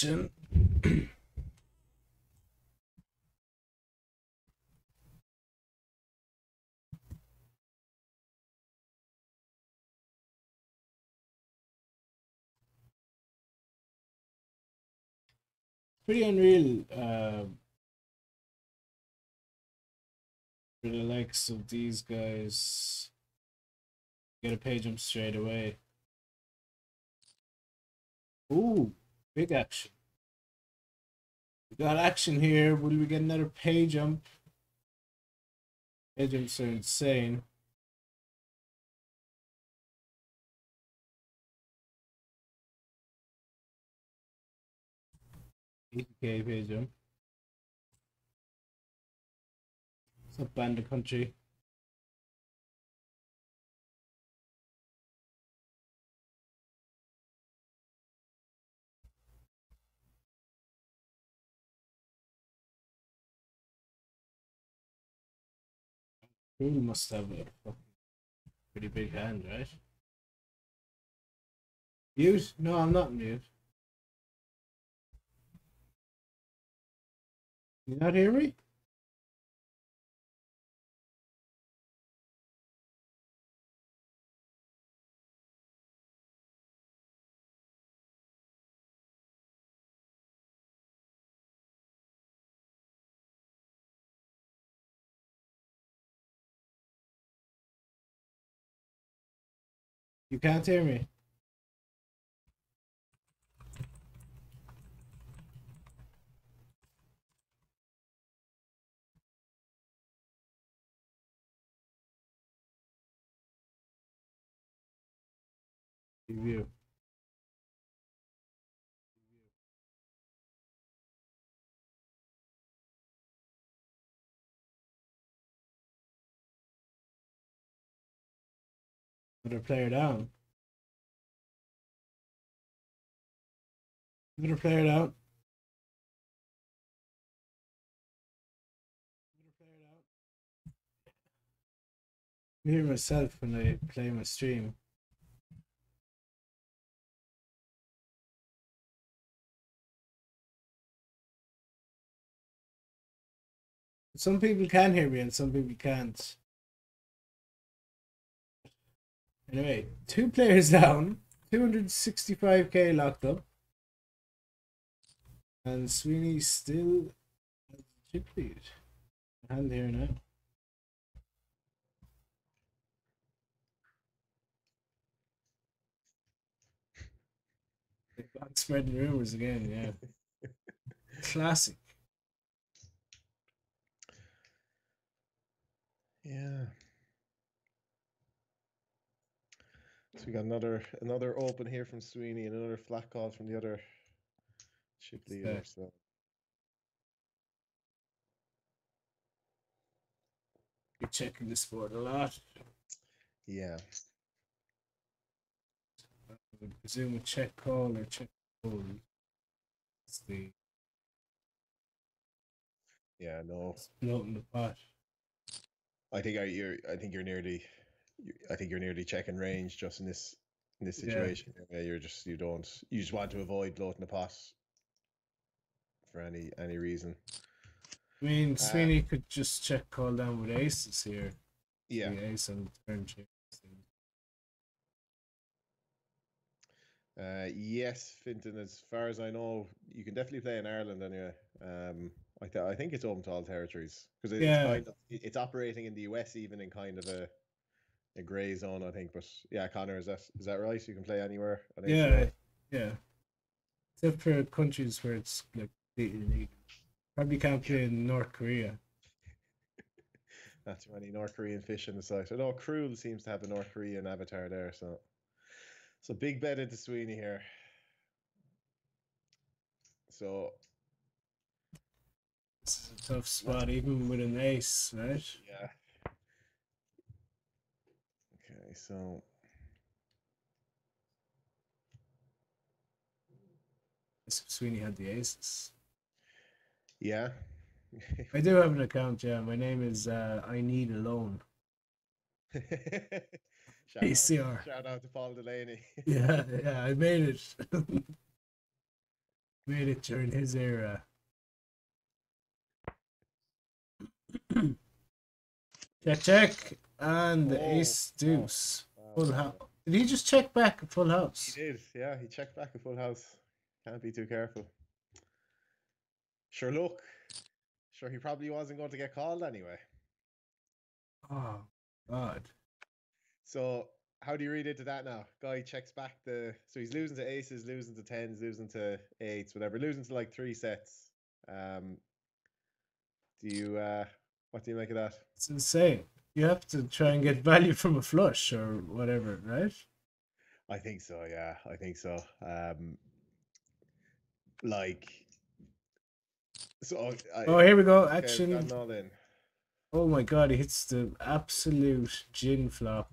Pretty unreal. Uh, for the likes of these guys, get a page them straight away. Ooh, big action. We got action here. Will we get another pay jump? Pay jumps are insane. Okay, pay jump. What's up, Band of Country? He must have a pretty big hand, right? Mute? No, I'm not mute. You not hear me? You can't hear me. Review. Down. Another player down. Another player down. I hear myself when I play my stream. Some people can hear me and some people can't. Anyway, two players down, 265k locked up. And Sweeney still has a chip lead. Hand here now. Back spreading rumors again, yeah. Classic. Yeah. So we got another another open here from Sweeney and another flat call from the other chip leader. So You're checking this board a lot. yeah. I would presume a check call or check fold. It's the Yeah, no. bloating the pot. I think I, you're. I think you're nearly. I think you're nearly checking range just in this in this situation. Yeah, you're just you don't you just want to avoid bloating the pot for any any reason. I mean, Uh, Sweeney could just check call down with aces here. Yeah, The ace the turn uh, yes, Finton. As far as I know, you can definitely play in Ireland anyway. Um, I th- I think it's open to all territories because it's Yeah. kind of it's operating in the US even in kind of a a grey zone. I think, but yeah, Connor, is that is that right? You can play anywhere. Yeah, so. yeah. Except for countries where it's like. Probably can't play in North Korea. Not too many North Korean fish in the site. Although Cruel seems to have a North Korean avatar there, so so big bet into Sweeney here. So This is a tough spot, even with an ace, right? yeah. Okay, so Sweeney had the aces. yeah. I do have an account, yeah. My name is uh, I Need a Loan. shout, out, PCR. shout out to Paul Delaney. Yeah, yeah, I made it. made it during his era. check, check, and the Oh, ace deuce. Wow, Full house. Did he just check back a full house? He did, yeah. He checked back a full house. Can't be too careful. Sure, look. Sure, he probably wasn't going to get called anyway. Oh, God. So, how do you read into that now? Guy checks back the. So he's losing to aces, losing to tens, losing to eights, whatever, losing to like three sets. Um, do you. uh What do you make of that? It's insane. You have to try and get value from a flush or whatever, right? I think so, yeah. I think so. Um, like. So, I, Oh, here we go. okay, Action. in. Oh my god, he hits the absolute gin flop.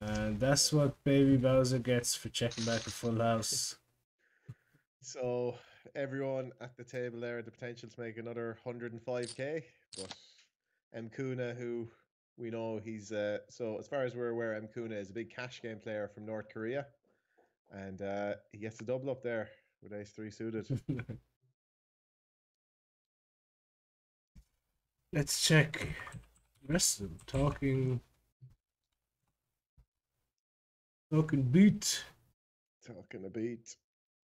And that's what Baby Bowser gets for checking back a full house. So everyone at the table there had the potential to make another 105k, but M Kuna, who we know he's uh, so as far as we're aware, M Kuna is a big cash game player from North Korea, and uh, he gets a double up there with Ace Three suited. Let's check the rest of them. Talking. Talking beat Talking a beat.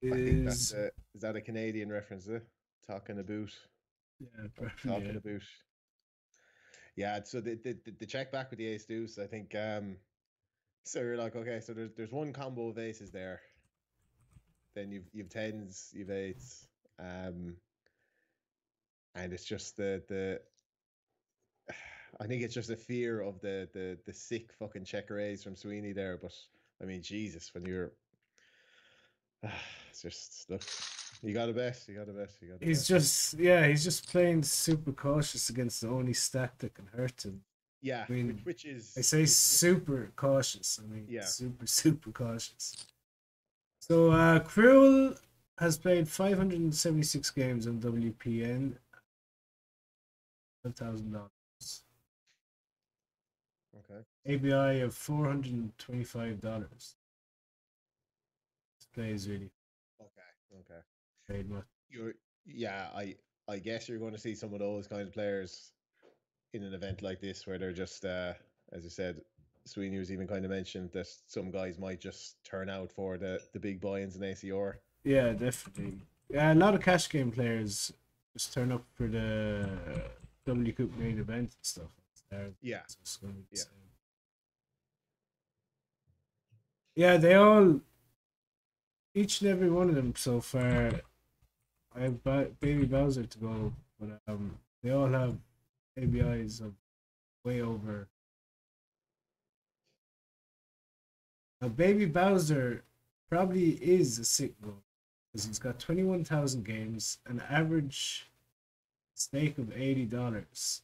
I think that's is. a, is that a Canadian reference? Is it? Talking about. Yeah, Talking yeah. about. Yeah, so the, the the- check back with the ace deuce, I think um so you're like, okay, so there's there's one combo of aces there. Then you've you've tens, you've eights. Um and it's just the the I think it's just a fear of the the the sick fucking checker ace from Sweeney there, but I mean Jesus, when you're it's just look you got a bet, you got a bet, you got a He's bet. just, yeah, he's just playing super cautious against the only stack that can hurt him. yeah, I mean, which, which is I say super cautious. I mean, Yeah. super, super cautious. So, uh, Cruel has played 576 games on WPN. $12,000. okay. ABI of $425. This play is really Okay. Okay. much. You're yeah, I I guess you're going to see some of those kind of players in an event like this where they're just uh as I said, Sweeney was even kind of mentioned that some guys might just turn out for the the big buy-ins in ACR. Yeah, definitely. Yeah, a lot of cash game players just turn up for the WCOOP main event and stuff. Yeah. So it's gonna be the Yeah. Yeah, they all, each and every one of them so far. I have ba- Baby Bowser to go, but um, they all have ABIs of way over. Now, Baby Bowser probably is a sick goal because he's got twenty-one thousand games, an average stake of eighty dollars.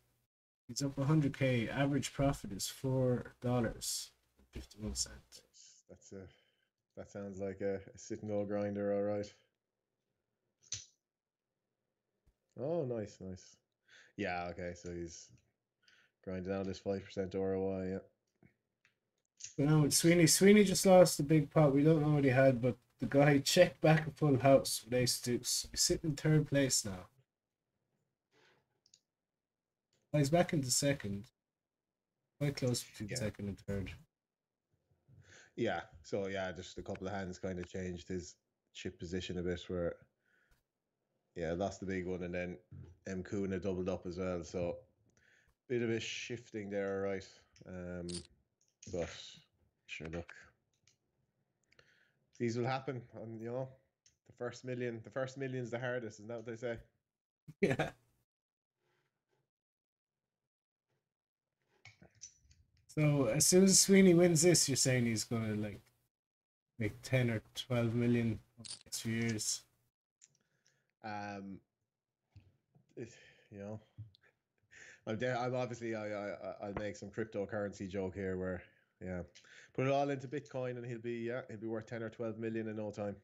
He's up 100k. Average profit is four dollars fifty-one cent. That's, that's a that sounds like a, a sit and go grinder, all right. Oh, nice, nice. Yeah, okay, so he's grinding out his five percent ROI. Yeah. Now with Sweeney, Sweeney just lost a big pot. We don't know what he had, but the guy checked back a full house with Ace Deuce. He's sitting in third place now. He's back into second. Quite close between Yeah. second and third. Yeah, so yeah, just a couple of hands kind of changed his chip position a bit where yeah, lost the big one and then M Kuna doubled up as well, so bit of a shifting there, right? Um but sure look. These will happen and you know the first million the first million's the hardest, isn't that what they say? Yeah. So as soon as Sweeney wins this, you're saying he's gonna like make ten or twelve million over the next few years. Um, you know, I'm there. I'm obviously I I- I'll make some cryptocurrency joke here where yeah, put it all into Bitcoin and he'll be yeah he'll be worth ten or twelve million in no time.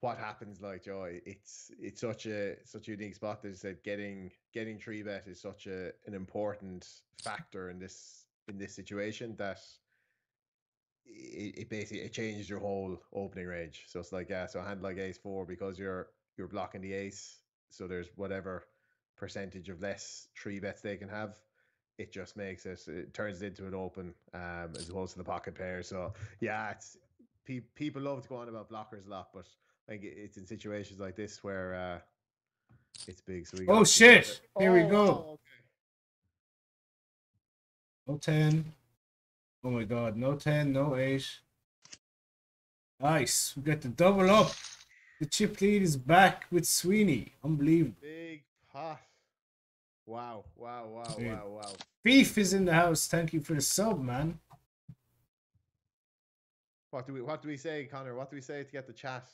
What happens, like Joy? It's it's such a such a unique spot that said getting getting three bet is such a an important factor in this in this situation that it, it basically it changed your whole opening range. So it's like yeah, so hand like ace four because you're you're blocking the ace. So there's whatever percentage of less three bets they can have. It just makes it it turns it into an open um, as opposed to the pocket pair. So yeah, it's pe- people love to go on about blockers a lot, but like it's in situations like this where uh, it's big. So we Oh, shit. Here we Oh, go. wow, okay. No 10. Oh my god, no 10, no 8. Nice. We got the double up. The chip lead is back with Sweeney. Unbelievable. Big pot. Wow, wow, wow, Dude. wow, wow. Beef is in the house. Thank you for the sub, man. What do we what do we say, Connor? What do we say to get the chat to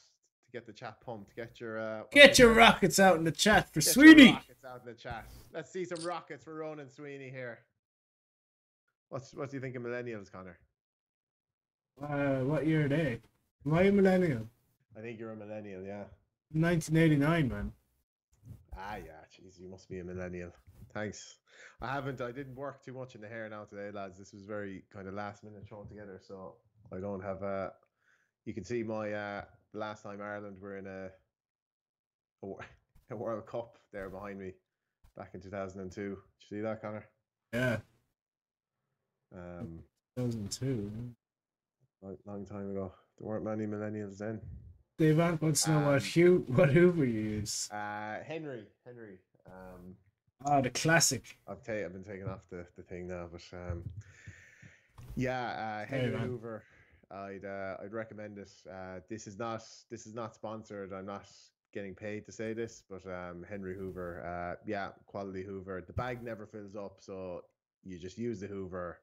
get the chat pumped? Get your uh, Get your word? rockets out in the chat for Get your Sweeney. rockets out in the chat. Let's see some rockets for Ronan Sweeney here. What's what do you think of millennials, Connor? Uh, what year are they? Am I a millennial? I think you're a millennial, yeah. 1989, man. Ah, yeah. Jeez, you must be a millennial. Thanks. I haven't. I didn't work too much in the hair now today, lads. This was very kind of last minute thrown together, so I don't have. Uh, you can see my uh, the last time Ireland were in a a, World Cup there behind me back in two thousand and two. Did you see that, Connor? Yeah, Um, 2002. long, long time ago. There weren't many millennials then. Dave Ant wants to know Um, what Hugh, what Hoover you use. Uh, Henry, Henry. Um, Ah, the classic. I've ta- I've been taking off the, the thing now, but um, yeah, uh, Hey, Henry man. Hoover. I'd uh, I'd recommend it. Uh, this is not this is not sponsored. I'm not getting paid to say this, but um, Henry Hoover. Uh, yeah, quality Hoover. The bag never fills up, so you just use the Hoover.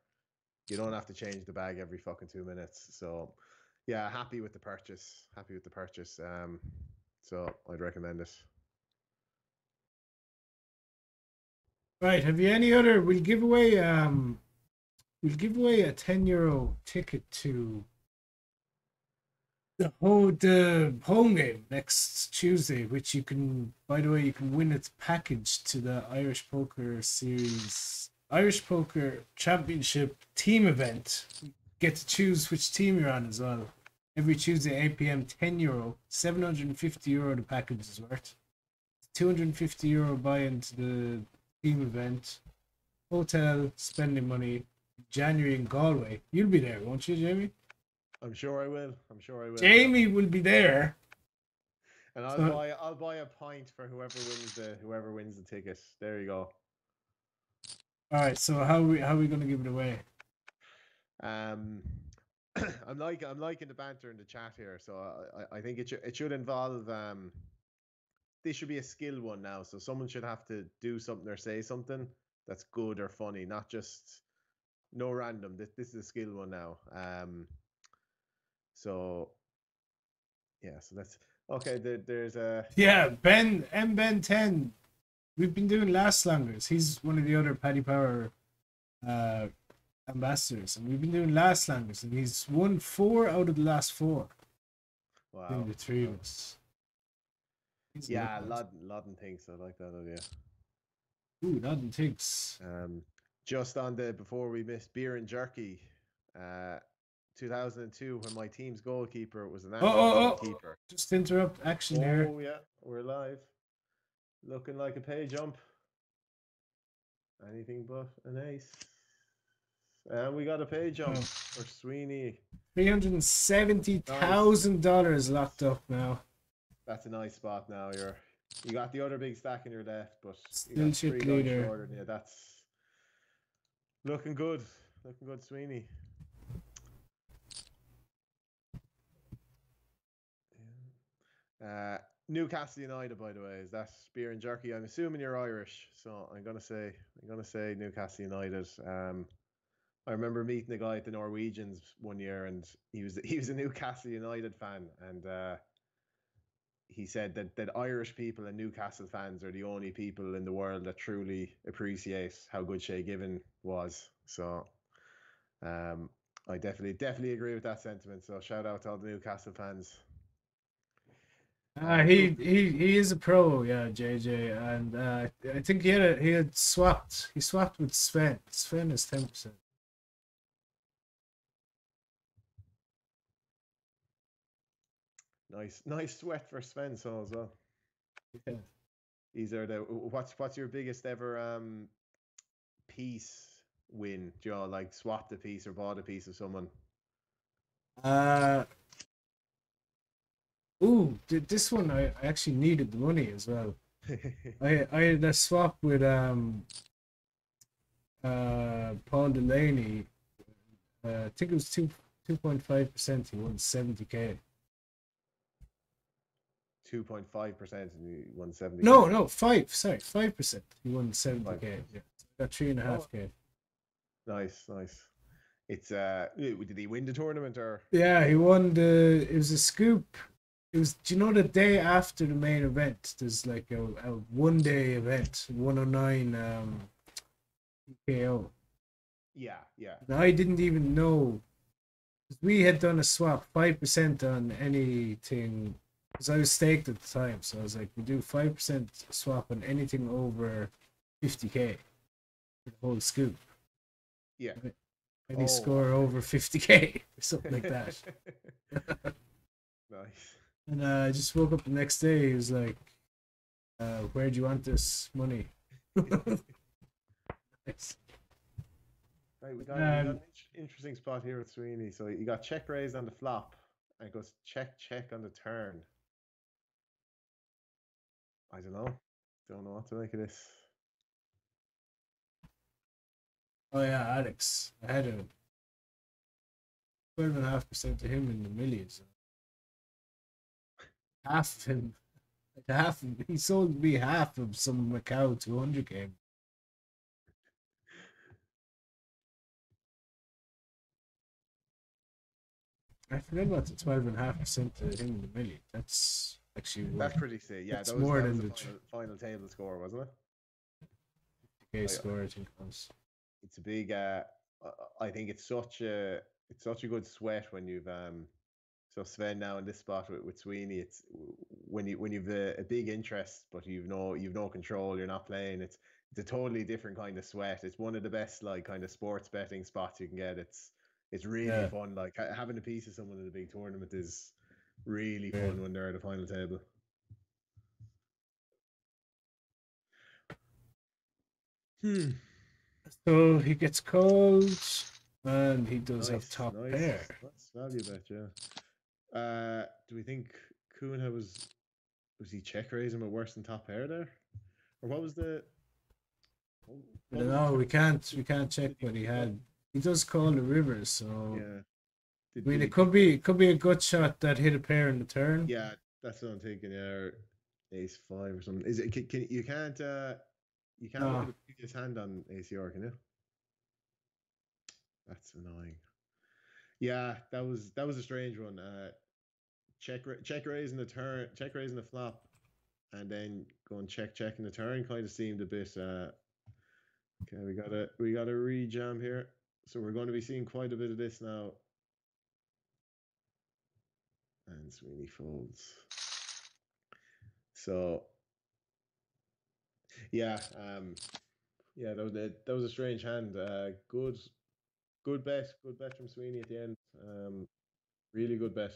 You don't have to change the bag every fucking two minutes. So yeah, happy with the purchase. Happy with the purchase. Um, so I'd recommend it. Right. Have you any other? We'll give away. Um, we'll give away a 10 euro ticket to the whole the home game next Tuesday, which you can. By the way, you can win its package to the Irish Poker Series, Irish Poker Championship team event. You get to choose which team you're on as well. Every Tuesday, 8 p.m. 10 euro, 750 euro the package is worth. 250 euro buy into the team event, hotel, spending money, January in Galway. You'll be there, won't you, Jamie? I'm sure I will. I'm sure I will. Jamie will be there. And I'll So- buy I'll buy a pint for whoever wins the whoever wins the ticket. There you go. All right. So how are we how are we gonna give it away? Um, I'm like I'm liking the banter in the chat here, so I, I- I think it should it should involve um. This should be a skill one now, so someone should have to do something or say something that's good or funny, not just no random. This this is a skill one now. Um. So. Yeah, so that's okay. There, there's a Yeah, Ben M Ben Ten. We've been doing last slangers. He's one of the other Paddy Power uh, ambassadors, and we've been doing last slangers, and he's won four out of the last four. wow. The three of us. He's Yeah. Loddon, Loddon thinks I like that idea. Ooh, Nothing thinks. Um, just on the before we missed beer and jerky, uh, 2002 when my team's goalkeeper was an oh, actual oh. goalkeeper. Just interrupt action here. Oh yeah, we're live. Looking like a pay jump. Anything but an ace. And we got a pay jump Oh. for Sweeney. Three hundred seventy thousand dollars locked up now. That's a nice spot now. You're you got the other big stack in your left, but you Still got three leader. shorter you. That's looking good. Looking good, Sweeney. Uh, Newcastle United, by the way, is that beer and jerky? I'm assuming you're Irish, so I'm gonna say I'm gonna say Newcastle United. Um, I remember meeting a guy at the Norwegians one year, and he was he was a Newcastle United fan, and uh, he said that that Irish people and Newcastle fans are the only people in the world that truly appreciate how good Shay Given was. So, um, I definitely definitely agree with that sentiment. So shout out to all the Newcastle fans. Uh, he he he is a pro, yeah, JJ, and uh, I think he had a, he had swapped he swapped with Sven. Sven is ten percent. Nice, nice sweat for Sven so as well. Yeah. These are the what's what's your biggest ever um piece win, Do You like swapped a piece or bought a piece of someone. Uh, ooh, th- this one I, actually needed the money as well. I I had a swap with um uh Paul Delaney. Uh, I think it was two two point five percent. He won seventy k. Two point five percent and you won seventy. No, no, five. Sorry, five percent. He won seventy k. Yeah, got three and a half k. Nice, nice. It's uh, did he win the tournament or? Yeah, he won the. It was a SCOOP. It was. Do you know the day after the main event? There's like a, a one day event, one oh nine um, KO. Yeah, yeah. And I didn't even know. We had done a swap, five percent on anything, because I was staked at the time. So I was like, we do five percent swap on anything over fifty k, the whole SCOOP. Yeah. Any Oh, score over fifty k or something like that. nice. And uh, I just woke up the next day. He was like, uh, "Where do you want this money?" Nice. Right, we got, we got Um, an interesting spot here with Sweeney. So you got check raised on the flop, and it goes check check on the turn. I don't know. Don't know what to make of this. Oh yeah, Alex. I had a twelve and a half percent to him in the millions. Half of him, like half. Of, he sold me half of some Macau two hundred game. I forgot about the twelve and a half percent to him in the million. That's actually That's pretty sick. Yeah, That's that was, more that than the final, final table score, wasn't it? Yeah. score. I think it was. It's a big. Uh, I- I think it's such a it's such a good sweat when you've um. So Sven now in this spot with, with Sweeney, it's when you when you've a, a big interest, but you've no you've no control. You're not playing. It's it's a totally different kind of sweat. It's one of the best like kind of sports betting spots you can get. It's it's really Yeah. fun. Like ha- having a piece of someone in a big tournament is really Yeah. fun when they're at the final table. Hmm. So he gets called, and he does have top nice. pair. That's value bet, yeah. Uh, do we think Kuna was was he check raising with worse than top pair there, or what was the? what- I don't was know. We can't. We can't check what he had. He does call the rivers, so Yeah. Did, I mean, did it could be it could be a gut shot that hit a pair in the turn. Yeah, that's what I'm thinking. Yeah, or ace five or something. Is it? Can, can you can't uh you can't No. the previous hand on ACR, can you? That's annoying. Yeah, that was that was a strange one. Uh, check check raising the turn, check raising the flop, and then going check checking the turn kind of seemed a bit. Uh, okay, we got a we got a rejam here, so we're going to be seeing quite a bit of this now. And Sweeney folds. So yeah, um, yeah, that was a, that was a strange hand. Uh, good, good bet, good bet from Sweeney at the end. Um, really good bet.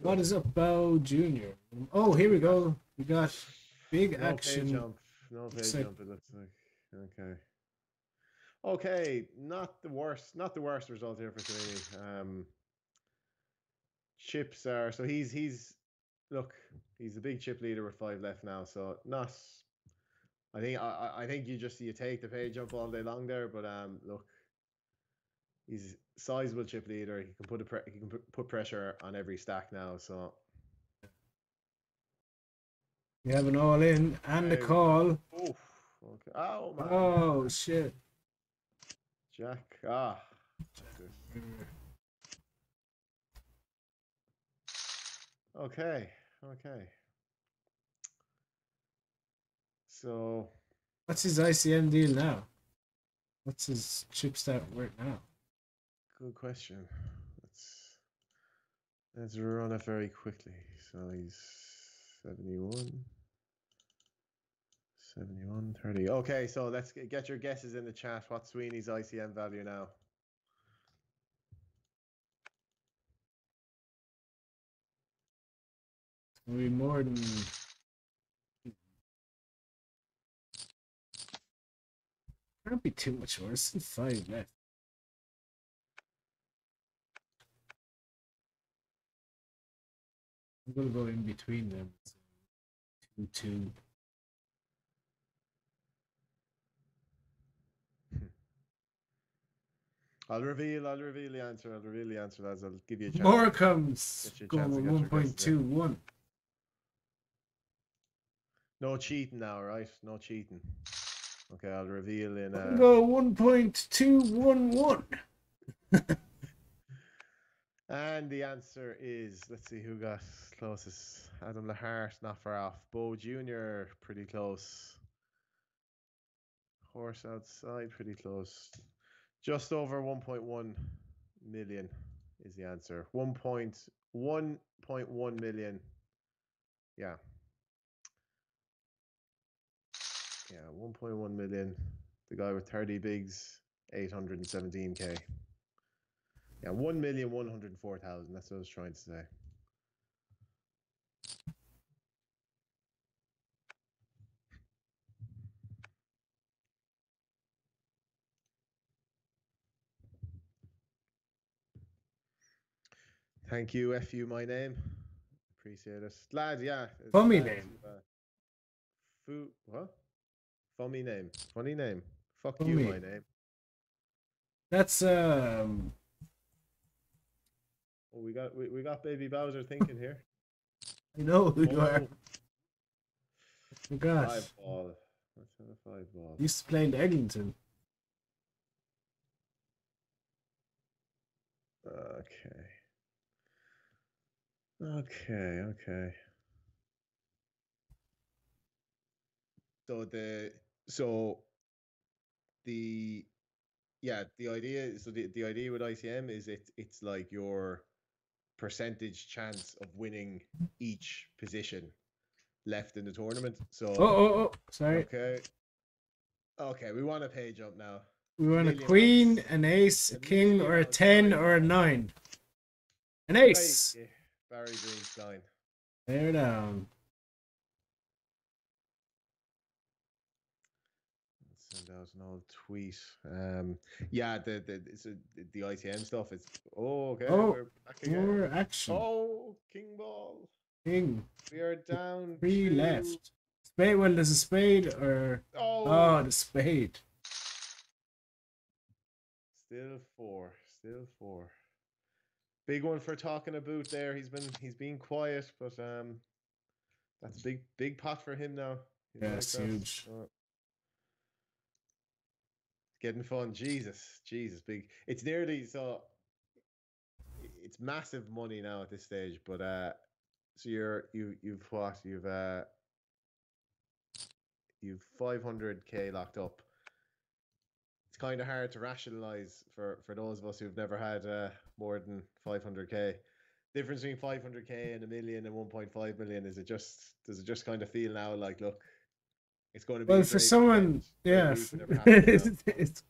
What is up, Bow Junior? Oh, here we go. We got big No pay action. jump. No pay like- jump. It looks like okay. Okay, not the worst. Not the worst result here for Sweeney. Um, chips are so he's he's look he's a big chip leader with five left now. So not. I think I I- think you just you take the pay jump all day long there, but um look. He's sizable chip leader. He can put a pre- he can put- pressure on every stack now. So We have an all in and a call. Oof. Okay. Oh man. Oh shit. Jack. Ah. Okay. Okay. So. What's his ICM deal now? What's his chip stack worth now? Good question. Let's let's run it very quickly. So he's 71. 71, 30. Okay, so let's get your guesses in the chat. What Sweeney's ICM value now? It's going be more than Can't be too much worse than five left. I'm gonna go in between them. so Two, two. I'll reveal. I'll reveal the answer. I'll reveal the answer, lads. I'll give you a chance. More comes going with get one point two one. No cheating now, right? No cheating. Okay, I'll reveal in. Uh, Go one point two one one. And the answer is let's see who got closest. Adam Lahart, not far off. Bo Jr., pretty close. Horse outside, pretty close. Just over 1.1 million is the answer. 1.1.1 million. Yeah. Yeah, 1.1 million. The guy with 30 bigs, 817k. Yeah, one million one hundred four thousand. That's what I was trying to say. Thank you, fu my name. Appreciate it, lad. Yeah, it's Fummy name. uh, Fu what? Funny name. Funny name. Fuck you, my name. That's um. Oh, we got we, we got baby Bowser thinking here. I know who you are. Oh, Oh gosh, five ball. What's a five ball? used to play in Eglinton. Okay. Okay, okay. So the so the yeah, the idea so the, the idea with ICM is it it's like your percentage chance of winning each position left in the tournament. So Oh, oh, oh! Sorry, okay. Okay, we want a page up now. we want a queen, odds. an ace, a king, or a ten, Barry. or a nine. An Hey, ace. eh, Barry Greenstein. There down. Send out an old tweet. Um, yeah, the the it's a, the ITM stuff is. Oh, okay. Oh, we're back again. More action. Oh, King Ball. King. We are down. Three to- left. Spade. Well, there's a spade or Oh, oh, the spade. still four. Still four. Big one for talking about there. He's been he's been quiet, but um, that's a big big pot for him now. He's Yeah, like it's huge. Uh, getting fun. Jesus, Jesus, big. It's nearly so. It's massive money now at this stage, but uh, so you're you you've what you've uh, you've five hundred k locked up. It's kind of hard to rationalize for for those of us who've never had uh, more than five hundred k. Difference between five hundred k and a million and one point five million is it just does it just kind of feel now like look, it's going to be Well, for someone, yeah. week, f- whatever happens now. it's, it's-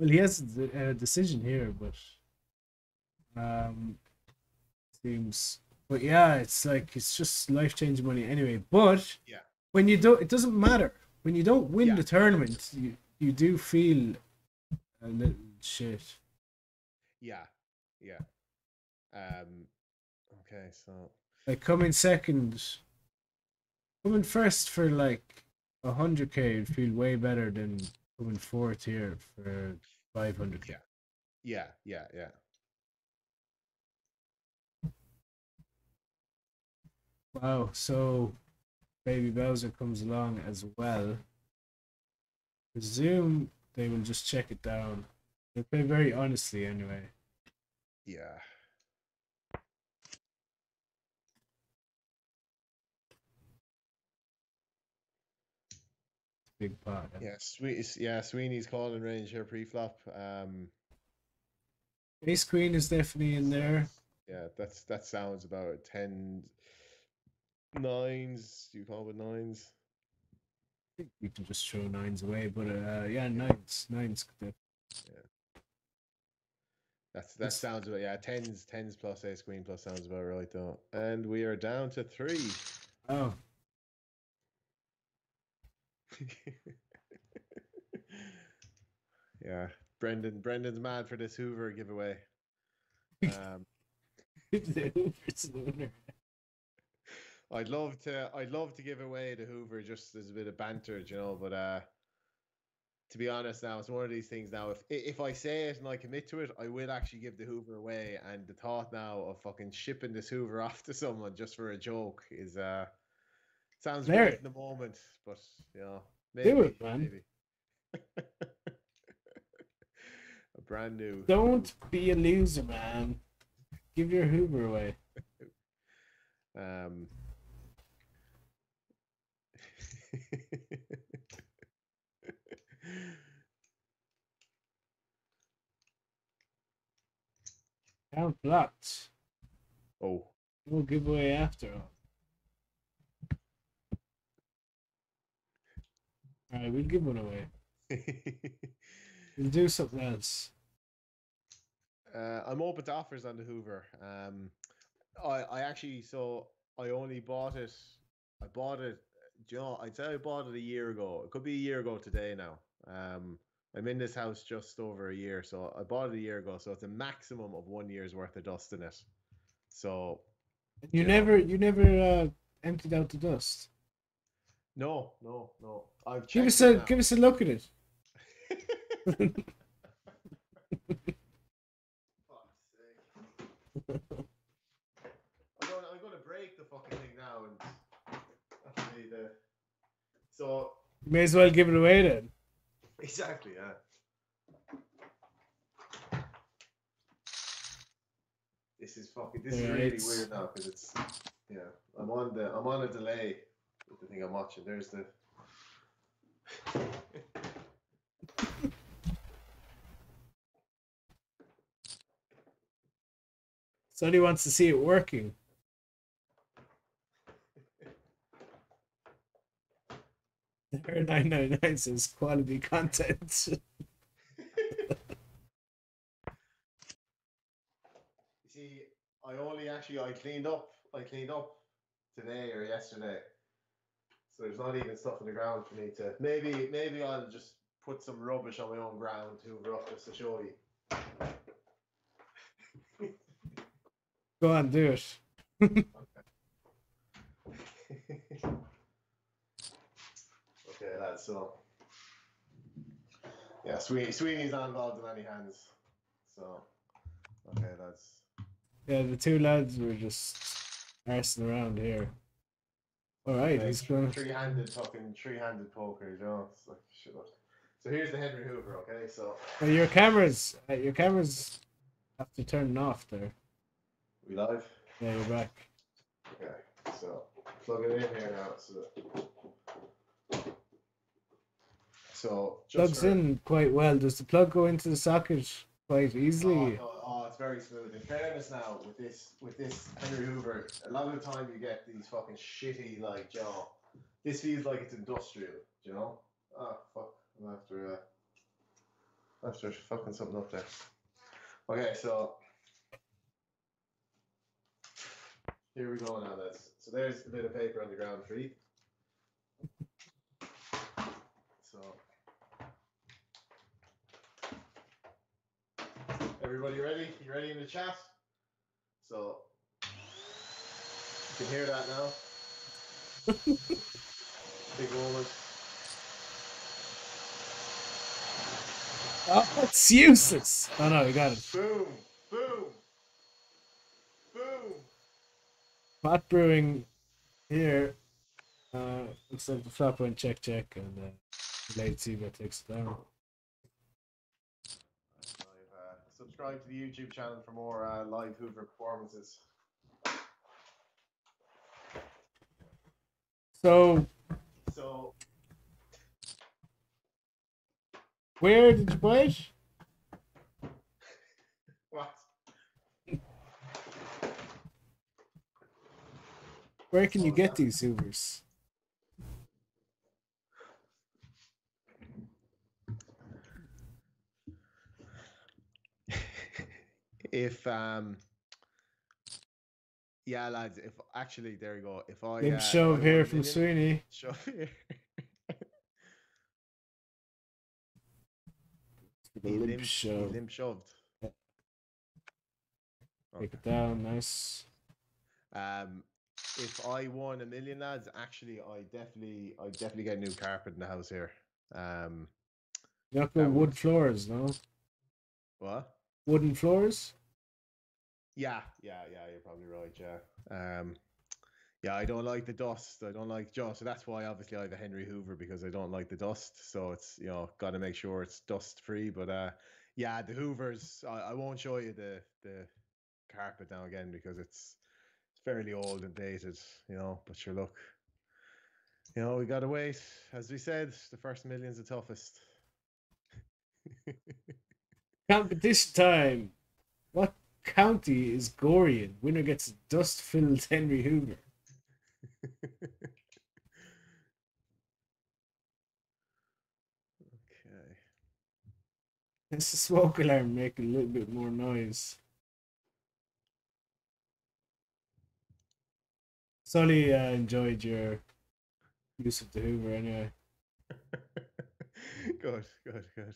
well, he has a decision here, but um, seems. But yeah, it's like it's just life changing money anyway. But Yeah. when you don't, it doesn't matter. When you don't win Yeah. the tournament, you you do feel a little shit. Yeah, yeah. Um. Okay, so Like coming second, coming first for like a hundred k would feel way better than coming fourth here for five hundred k. Yeah. yeah, yeah, yeah. Wow, so Baby Bowser comes along as well. Presume they will just check it down. They play very honestly anyway. Yeah. Big eh? Yeah, sweet. Yeah, Sweeney's calling range here pre-flop. Um, Ace Queen is definitely in there. yeah, that's that sounds about ten nines. Do you call it nines? I think we can just throw nines away, but uh, yeah, nines, nines. could def- That's that sounds about yeah tens tens plus ace queen plus sounds about right though. And we are down to three. Oh, yeah, Brendan Brendan's mad for this Hoover giveaway. Um, the Hoover's winner. I'd love to I'd love to give away the Hoover just as a bit of banter, you know, but uh to be honest now, it's one of these things now if if I say it and I commit to it, I will actually give the Hoover away and the thought now of fucking shipping this Hoover off to someone just for a joke is uh sounds Larry. great in the moment, but you know, maybe Do it, man. maybe. a brand new Don't be a loser, man. Give your Hoover away. Um, Count blocked. oh, No giveaway after all. Alright, we'll give one away. We'll do something else. uh, I'm open to offers on the Hoover. Um, I I actually so I only bought it. I bought it. You know, I'd say I bought it a year ago. It could be a year ago today now. Um, I'm in this house just over a year, so I bought it a year ago. So it's a maximum of one year's worth of dust in it. So You Yeah. never you never uh, emptied out the dust. No, no, no. I've Give us a give us a look at it. I'm going, I'm going to break the fucking thing now and actually the. So You may as well give it away then. exactly, yeah. This is fucking. This is really it's- weird now because it's. Yeah, I'm on the. I'm on a delay with the thing I'm watching. There's the. Somebody wants to see it working. Her 999 says quality content. You see, I only actually I cleaned up. I cleaned up today or yesterday, so there's not even stuff on the ground for me to. Maybe maybe I'll just put some rubbish on my own ground to hoover up just to show you. Go on, do it. okay, that's So yeah, Sweeney Sweeney's not involved in any hands. So okay, that's. Yeah, the two lads were just arsing around here. Alright, Okay, he's going three-handed fucking three-handed poker, you know. It's like shit. look. So here's the Henry Hoover. Okay, so well, your cameras uh, your cameras have to turn off there. we live. Yeah, you're back. Okay, so plug it in here now. So, so just Plugs for- in quite well. Does the plug go into the socket quite Oh, easily? no, oh, very smooth. In fairness, now with this with this Henry Hoover, a lot of the time you get these fucking shitty like, know, this feels like it's industrial. You know? Oh fuck! I'm after uh, after fucking something up there. Okay, so here we go now, lads. So there's a bit of paper on the ground for you. So everybody ready? You ready in the chat? So you can hear that now. Big moment. Oh, it's useless. Oh no, you got it. Boom! Boom! Boom! Pot brewing here. Uh, looks like the flop went check check and uh, late Seagull takes it down. Live, uh, subscribe to the YouTube channel for more uh, live Hoover performances. So So where did you buy it? what? Where can you get these Hoovers? If um, yeah, lads. If actually, there you go. If I Big uh, shove I here from Sweeney. Shove here. He limp limp, he shove. limp shoved. Take it down, nice. Um, if I won a million lads, actually, I definitely, I definitely get new carpet in the house here. Um, going wood floors, no? what? Wooden floors? Yeah, yeah, yeah. You're probably right. Yeah. Um, yeah, I don't like the dust. I don't like Joe, so that's why obviously I have a Henry Hoover because I don't like the dust. So it's you know got to make sure it's dust free. But uh, yeah, the Hoovers. I, I won't show you the the carpet now again because it's it's fairly old and dated. You know, but sure, look. You know, we gotta wait. As we said, the first million's the toughest. Competition time! What county is Gorian? Winner gets dust filled Henry Hoover. okay. It's the smoke alarm making a little bit more noise. Sully uh, enjoyed your use of the Hoover anyway. good, good, good.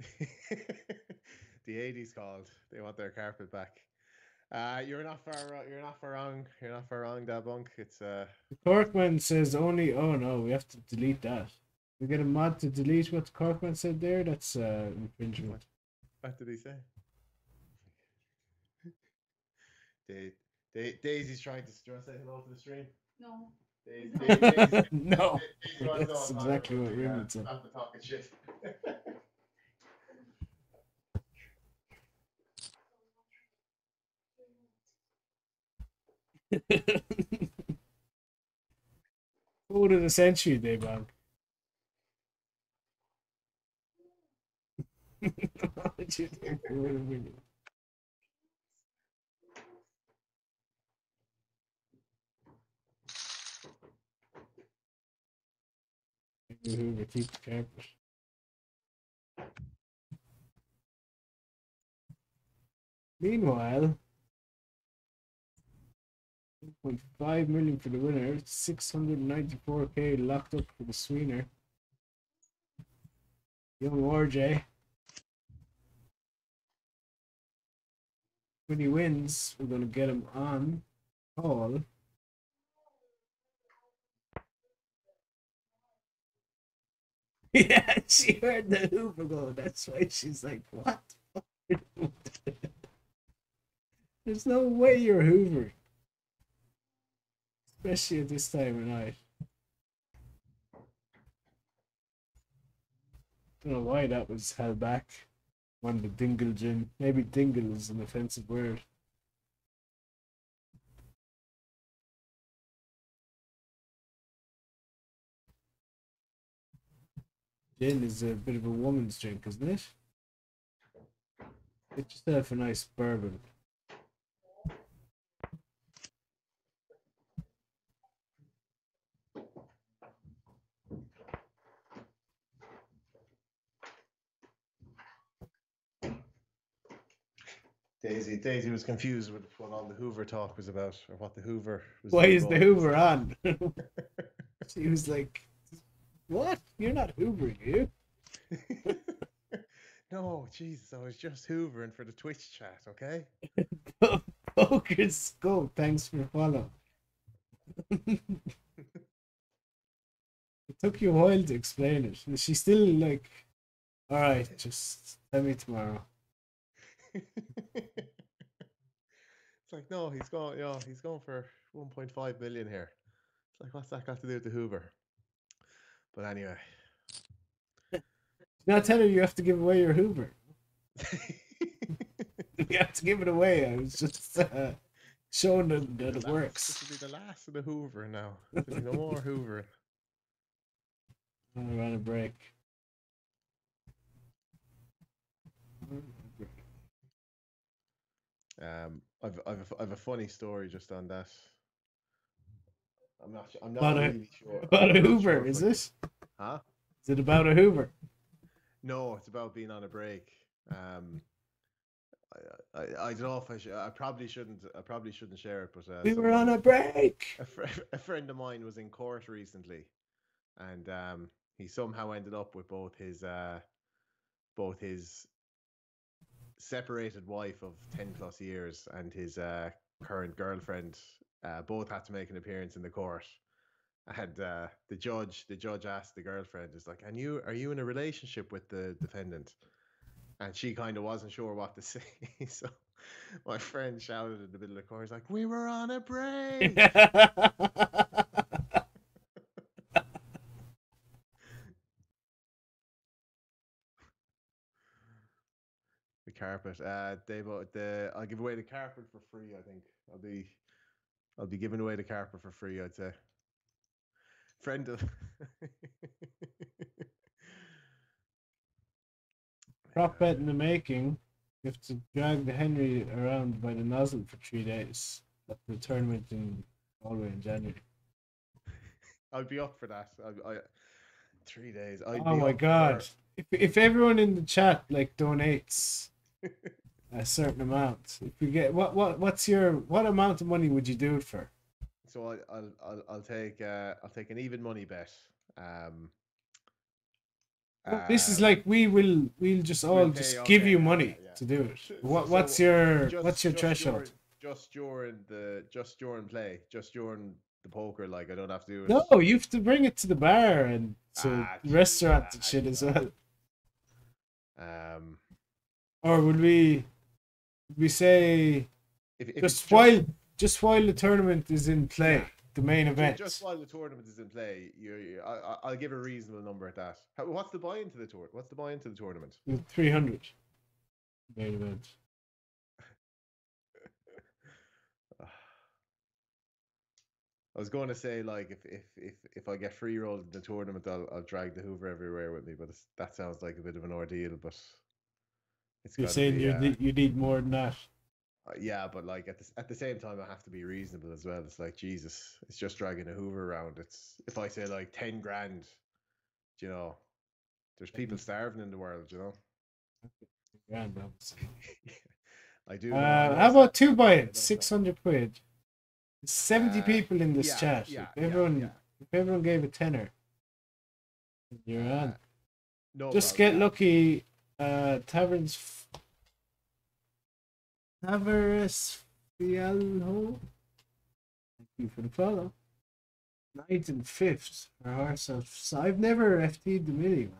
the 80s called. They want their carpet back. Uh, you're not far. wro- You're not far wrong. You're not far wrong, Dabunk. It's uh, Corkman says only. Oh no, we have to delete that. We get a mod to delete what the Corkman said there. That's uh, infringement. what did he say? Da- Da- Daisy's trying to. Do you want to say hello to the stream? No. Daisy, Daisy, Daisy, no. Daisy wants to That's know if exactly I'm what the, Ruben uh, said. Not the talking shit. Food of the century, have been? Hoover, keep the. Meanwhile, 1.5 million for the winner, 694k locked up for the sweener. Young RJ. When he wins, we're gonna get him on call. Yeah, she heard the Hoover go. That's why she's like, "What? There's no way you're Hoover, especially at this time of night. Don't know why that was held back. One the Dingle gin. Maybe dingle is an offensive word. Gin is a bit of a woman's drink, isn't it? Get yourself a nice bourbon. Daisy, Daisy was confused with what all the Hoover talk was about, or what the Hoover was. Why is the. Hoover on? she was like, "What? You're not Hoovering, you?" no, Jesus, I was just hoovering for the Twitch chat, okay? Poker's scope. Thanks for follow. it took you a while to explain it. She's still like, "All right, just tell me tomorrow." It's like, no, he's going, yeah, he's going for 1.5 million here. It's like, what's that got to do with the Hoover? But anyway, Now tell her you have to give away your Hoover. You have to give it away. I was just uh, showing them that it works. This will be the last of the Hoover now. There'll be no more Hoover. I'm on a break. Um, I've, I've, I've a funny story just on that. I'm not, I'm not About a- really sure. About I'm a not Hoover, sure is this? Huh? Is it about a Hoover? No, it's about being on a break. Um, I, I, I don't know if I should. I probably shouldn't. I probably shouldn't share it. But uh, We were someone- on a break. a, fr- a friend of mine was in court recently, and um, he somehow ended up with both his uh, both his separated wife of ten plus years and his uh, current girlfriend. Uh, both had to make an appearance in the court, and uh, the judge the judge asked the girlfriend, "Is like, and you are you in a relationship with the defendant?" And she kind of wasn't sure what to say, so my friend shouted in the middle of the court, he's like, "We were on a break." The carpet. Uh, Dave, the I'll give away the carpet for free. I think I'll be, I'll be giving away the carpet for free. I'd say. Friend of. Prop bet in the making. You have to drag the Henry around by the nozzle for three days at the tournament in Galway in January. I'd be up for that. I, I three days. I'd oh my god! for- If if everyone in the chat like donates a certain amount, if you get what what what's your what amount of money would you do it for? So I, I'll, I'll I'll take uh, I'll take an even money bet. Um. Well, this is like we will we'll just all we'll pay, just okay, give you money yeah, yeah. to do it. What so what's your just- what's your just threshold? During, just during the just during play, just during the poker. Like I don't have to do it. No, you have to bring it to the bar and to Ah, the restaurant geez, and shit as well. Um. Or would we would we say If, if it's just while just while the tournament is in play, the main event? Just while the tournament is in play, you, you I, I- I'll give a reasonable number at that. How, what's the buy into the tour? What's the buy into the tournament? Mm, three hundred. Main event. I was going to say like if if if, if I get free rolled in the tournament, I'll I'll drag the Hoover everywhere with me. But it's, that sounds like a bit of an ordeal. But it's You're saying be, you uh, need you need more than that. uh, yeah, but like at the at the same time, I have to be reasonable as well. It's like Jesus, it's just dragging a Hoover around. It's if I say like ten grand, you know, there's people starving in the world. You know, Grand, obviously. I do. Uh, how about two buy it? Six hundred quid. Seventy Uh, people in this yeah, chat. yeah, if everyone yeah. if everyone gave a tenner, you're on. Uh, No, Just problem, get lucky. Uh, taverns. f- Tavares Fialho. Thank you for the follow. Ninth and fifth for ourselves. So I've never FT'd the mini, man.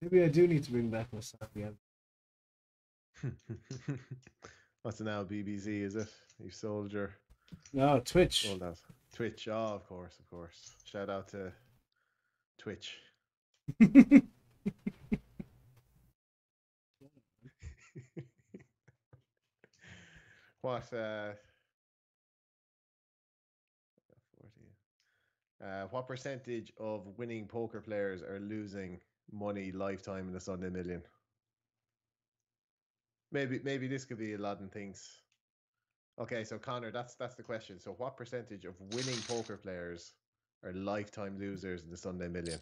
Maybe I do need to bring back my stuff again. What's it now? BBC, is it? You soldier. No, Twitch. sold that. Twitch, oh, of course, of course. Shout out to Twitch. what uh Uh, what percentage of winning poker players are losing money lifetime in the Sunday Million? Maybe maybe this could be a lot of things. Okay, so Connor, that's that's the question. So what percentage of winning poker players are lifetime losers in the Sunday Million?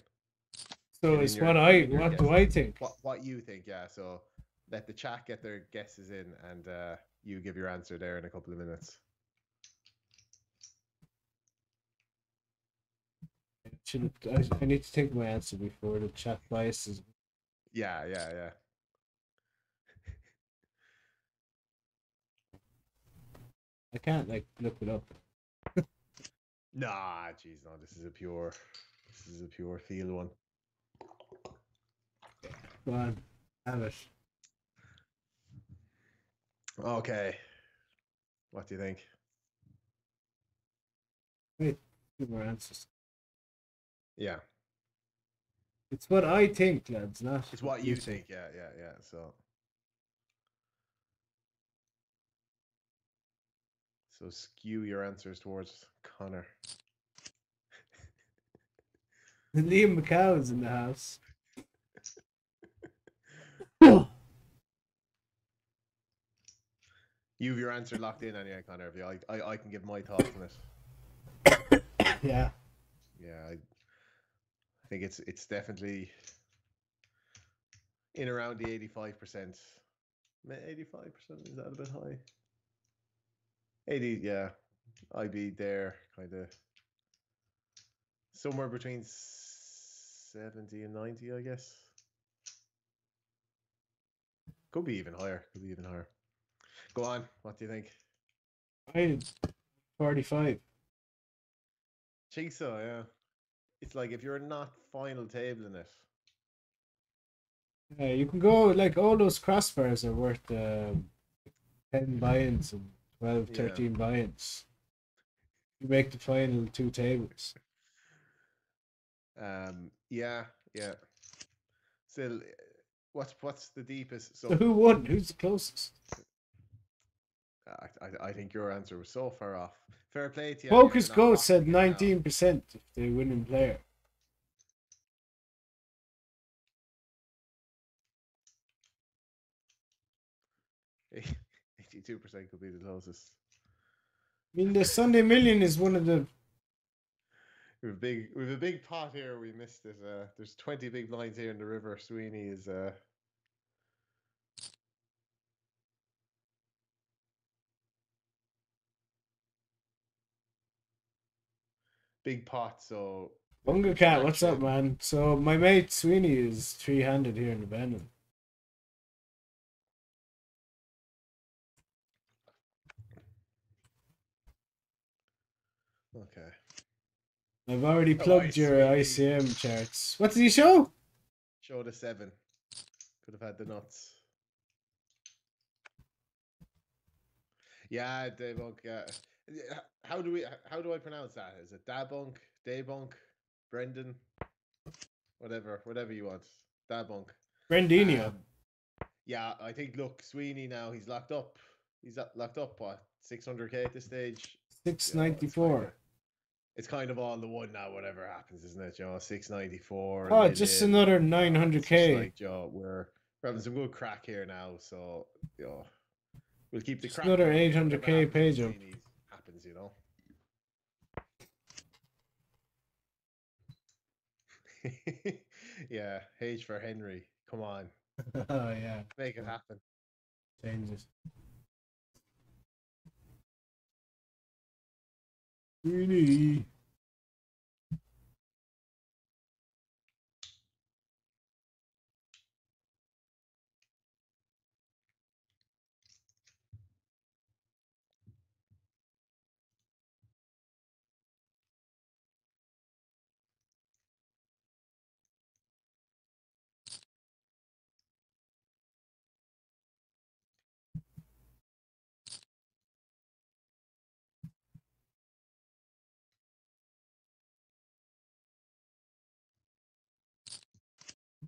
so it's your- what I what do. I think? What what you think, yeah. So let the chat get their guesses in and uh, you give your answer there in a couple of minutes. Should I, I need to take my answer before the chat biases. Yeah, yeah, yeah. I can't like look it up. Nah, jeez, no, this is a pure this is a pure feel one. Go on, have it. Okay. What do you think? Wait, Two more answers. Yeah. It's what I think, lads, not It's what you think, yeah, yeah, yeah. So So skew your answers towards Connor. Liam McCow's in the house. You've your answer locked in anyway, Connor. If you, I, I, I can give my thoughts on it. yeah. Yeah, I, I think it's it's definitely in around the 85%. 85% is that a bit high? 80, yeah. I'd be there kind of somewhere between 70 and 90, I guess. Could be even higher. Could be even higher. Go on. What do you think? I 45. Think so, yeah. It's like if you're not final table in it. Yeah, you can go like all those crossbars are worth um, 10 buy-ins and 12, Yeah. 13 buy-ins. You make the final two tables. Um, yeah, yeah. Still, what's what's the deepest? So So who won? Who's the closest? I, I, I think your answer was so far off. Fair play to you. Focus Goat said 19% if they winning player. Eighty-two percent could be the closest. I mean, the Sunday Million is one of the. We have a big, we have a big pot here. We missed it. Uh, there's twenty big blinds here in the river. Sweeney is. Uh, big pot. So Bunga Cat, what's up, man? So, my mate Sweeney is three handed here in the Venom. okay. I've already Oh, plugged I your. ICM charts. What did he show? Show the seven. Could have had the nuts. Yeah, Daybunk. Yeah. How do we? How do I pronounce that? Is it Dabunk, Daybunk, Brendan, whatever, whatever you want. Dabunk. Brendinho. Um, yeah, I think. Look, Sweeney now. He's locked up. He's locked up. What? Six hundred k at this stage. You it's 694. kinda- It's kind of all in the one now. Whatever happens, isn't it? You know, six ninety four. Oh, just another 900k. Like, Joe, we're, we're having some good crack here now, so you know, we'll keep the Just crack. another 800K whatever happens, page up. Happens, you know. yeah, H for Henry. Come on, oh, yeah. make it happen. Changes. Sweeney.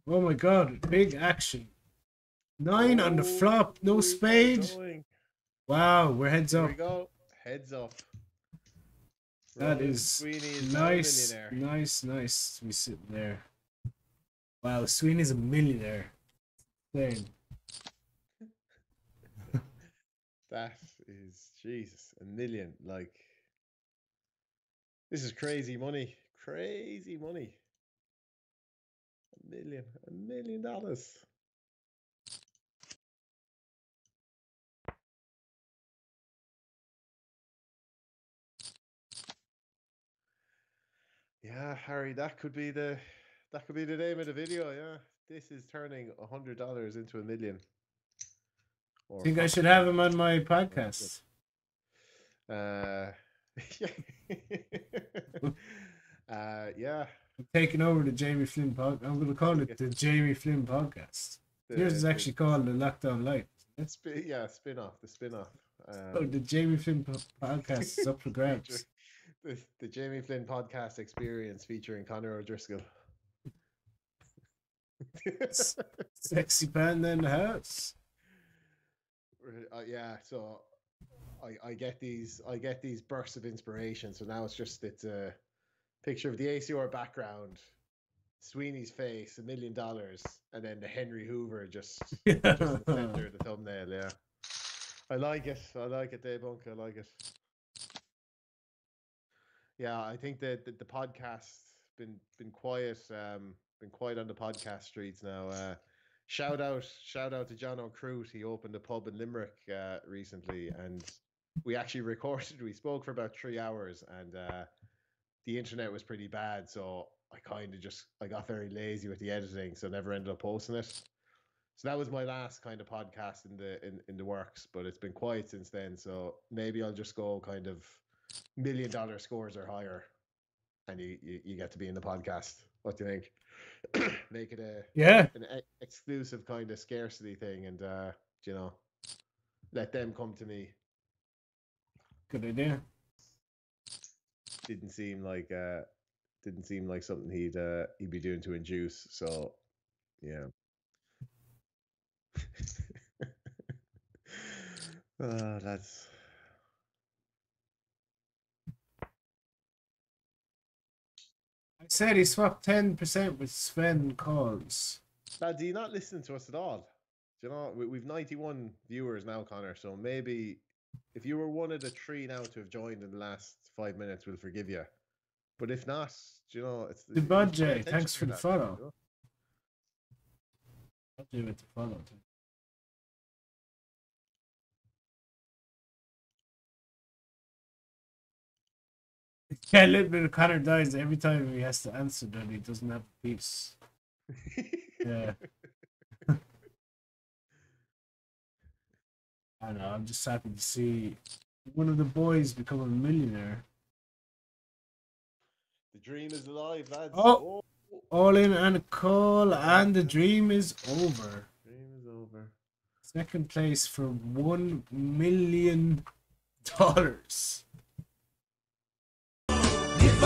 Oh my god, big action. Nine on the Oh, flop, no spade. going. Wow, we're heads Here up. we go. Heads up. That Ronan is Sweeney is now a nice, nice, nice to be sitting there. Wow, Sweeney's a millionaire. Insane. That is Jesus, a million. Like this is crazy money. Crazy money. Million. A million dollars. Yeah, Harry, that could be the that could be the name of the video, yeah. This is turning a hundred dollars into a million. Or think I should have him on my podcast. Uh, uh, yeah. Taking over the Jamie Flynn pod. I'm going to call it the Jamie Flynn podcast. The, Yours is actually called the Lockdown Life. spi- yeah, spin off. The spin off. Oh, Um, the Jamie Flynn podcast is up for grabs. the, the Jamie Flynn podcast experience featuring Connor O'Driscoll. Sexy panda in the house. uh, yeah, so I, I get these I get these bursts of inspiration. So now it's just it's a picture of the ACR background, Sweeney's face, a million dollars, and then the Henry Hoover just just in the center of the thumbnail. Yeah, I like it. I like it, Debunk. I like it. Yeah, I think that the, the podcast been been quiet. Um, been quiet on the podcast streets now. Uh, shout out, shout out to John O'Crute. He opened a pub in Limerick uh, recently, and we actually recorded. We spoke for about three hours, and uh, the internet was pretty bad, so I kind of just I got very lazy with the editing, so never ended up posting it. So that was my last kind of podcast in the in, in the works, but it's been quiet since then. So maybe I'll just go kind of million dollar scores or higher, and you, you, you get to be in the podcast. What do you think? Make it a Yeah, an e- exclusive kind of scarcity thing, and uh, you know, let them come to me. good idea. Didn't seem like uh, didn't seem like something he'd uh, he'd be doing to induce. So, yeah. oh, that's I said he swapped ten percent with Sven calls. Lad, do you not listen to us at all? Do you know we, we've ninety one viewers now, Connor. So maybe if you were one of the three now to have joined in the last five minutes, we'll forgive you. But if not, you know it's The budget, thanks for the that, follow. you know? I'll do it to follow. too. Yeah, a little bit of Connor dies every time he has to answer that he doesn't have a piece. Yeah. I know, I'm just happy to see one of the boys become a millionaire. The dream is alive, lads. Oh. oh All in and a call, and the dream is over. dream is over. Second place for one million dollars. If